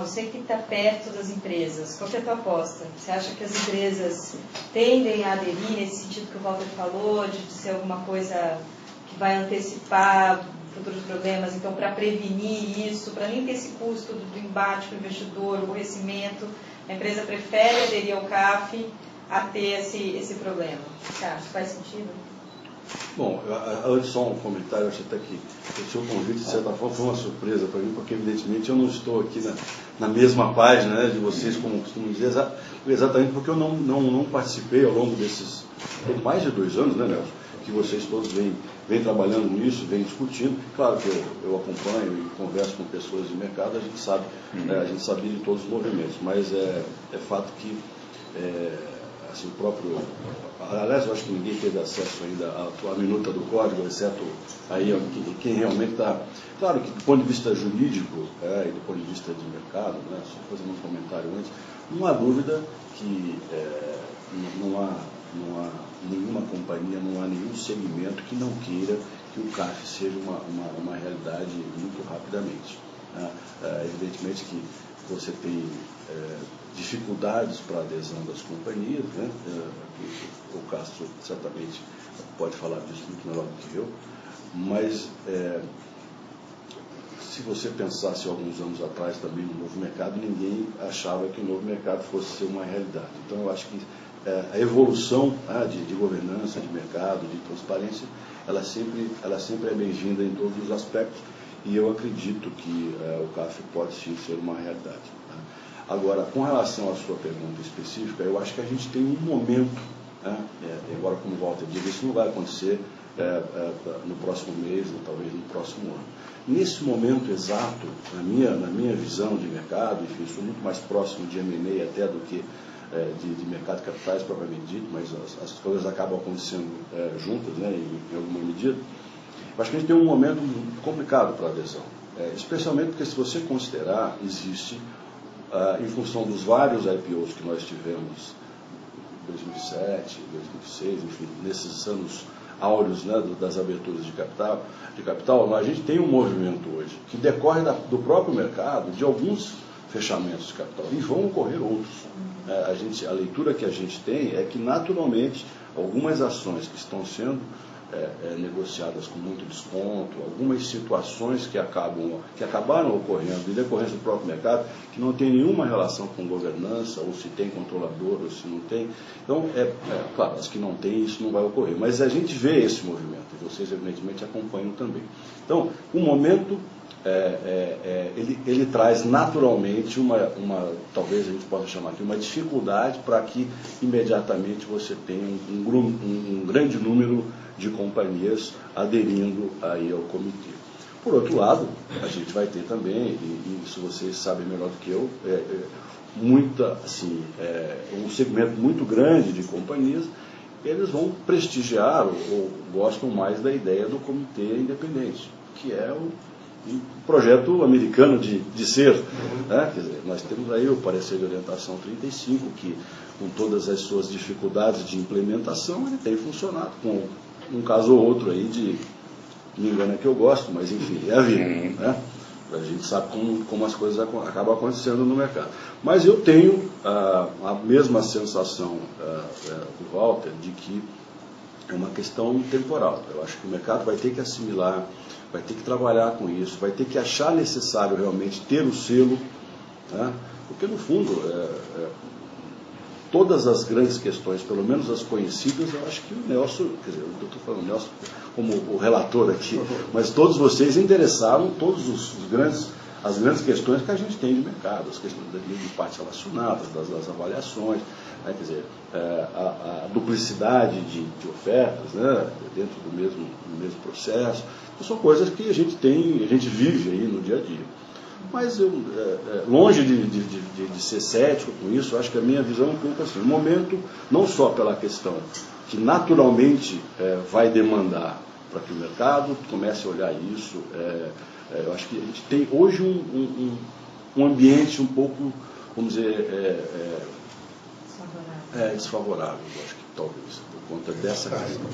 você que está perto das empresas, qual é a tua aposta? Você acha que as empresas tendem a aderir nesse sentido que o Walter falou, de ser alguma coisa que vai antecipar futuros problemas, então para prevenir isso, para nem ter esse custo do, embate com o investidor, o aborrecimento, a empresa prefere aderir ao CAF a ter esse, esse problema. Você acha? Faz sentido? Bom, antes só um comentário, acho até que o seu convite, de certa forma, foi uma surpresa para mim, porque evidentemente eu não estou aqui na, na mesma página né, de vocês, como costumam dizer, exatamente porque eu não, não, não participei ao longo desses mais de dois anos, né, Nelson, que vocês todos vêm, vêm trabalhando nisso, vêm discutindo. Claro que eu, eu acompanho e converso com pessoas de mercado, a gente sabe, uhum. né, a gente sabia de todos os movimentos, mas é, é fato que é, assim, o próprio. Aliás, eu acho que ninguém teve acesso ainda à, à minuta do código, exceto aí quem realmente está. Claro que do ponto de vista jurídico é, e do ponto de vista de mercado, né, só fazendo um comentário antes, não há dúvida que é, não, há, não há nenhuma companhia, não há nenhum segmento que não queira que o CAF seja uma, uma, uma realidade muito rapidamente. Né? É, evidentemente que você tem é, dificuldades para adesão das companhias, né? É, o Castro certamente pode falar disso muito melhor do que eu, mas é, se você pensasse alguns anos atrás também no novo mercado, ninguém achava que o novo mercado fosse ser uma realidade. Então eu acho que é, a evolução ah, de, de, governança, de mercado, de transparência, ela sempre, ela sempre é bem-vinda em todos os aspectos e eu acredito que é, o CAF pode sim ser uma realidade. Tá? Agora, com relação à sua pergunta específica, eu acho que a gente tem um momento, né? é, agora como Walter disse, isso não vai acontecer é, é, no próximo mês, ou talvez no próximo ano. Nesse momento exato, na minha, na minha visão de mercado, enfim, sou muito mais próximo de M&A até do que é, de, de, mercado de capitais propriamente dito, mas as, as coisas acabam acontecendo é, juntas, né, em, em alguma medida. Acho que a gente tem um momento complicado para a adesão, é, especialmente porque se você considerar, existe, ah, em função dos vários IPOs que nós tivemos em 2007, 2006, enfim, nesses anos áureos né, das aberturas de capital, de capital, a gente tem um movimento hoje que decorre da, do próprio mercado de alguns fechamentos de capital e vão ocorrer outros. É, a, gente, a leitura que a gente tem é que naturalmente algumas ações que estão sendo é, é, negociadas com muito desconto, algumas situações que, acabam, que acabaram ocorrendo em decorrência do próprio mercado, que não tem nenhuma relação com governança, ou se tem controlador, ou se não tem. Então, é, é claro, as que não tem, isso não vai ocorrer. Mas a gente vê esse movimento, e vocês, evidentemente, acompanham também. Então, o momento é, é, é, ele, ele, traz naturalmente uma, uma, talvez a gente possa chamar aqui, uma dificuldade para que imediatamente você tenha um, um, um, grande número de companhias aderindo aí ao comitê. Por outro lado, a gente vai ter também, e, isso vocês sabem melhor do que eu, é, é, muita, assim, é, um segmento muito grande de companhias, eles vão prestigiar ou, ou gostam mais da ideia do comitê independente, que é o projeto americano de, de ser. Né? Quer dizer, nós temos aí o parecer de orientação 35, que com todas as suas dificuldades de implementação, ele tem funcionado, com um caso ou outro aí de, é que eu gosto, mas enfim, é a vida. Né? A gente sabe como, como as coisas acabam acontecendo no mercado. Mas eu tenho ah, a mesma sensação ah, do Walter de que é uma questão temporal. Eu acho que o mercado vai ter que assimilar vai ter que trabalhar com isso, vai ter que achar necessário realmente ter o selo, né? porque no fundo, é, é, todas as grandes questões, pelo menos as conhecidas, eu acho que o Nelson, quer dizer, eu estou falando Nelson como o relator aqui, mas todos vocês endereçaram todos os, os grandes as grandes questões que a gente tem de mercado, as questões de partes relacionadas, das, das avaliações, né, quer dizer, é, a, a, duplicidade de, de ofertas né, dentro do mesmo, do mesmo processo, são coisas que a gente tem, a gente vive aí no dia a dia. Mas eu, é, é, longe de, de, de, de, ser cético com isso, acho que a minha visão é um pouco assim. O momento, não só pela questão que naturalmente é, vai demandar para que o mercado comece a olhar isso, é, é, eu acho que a gente tem hoje um, um, um ambiente um pouco, vamos dizer, é, desfavorável. acho que talvez, por conta dessa questão.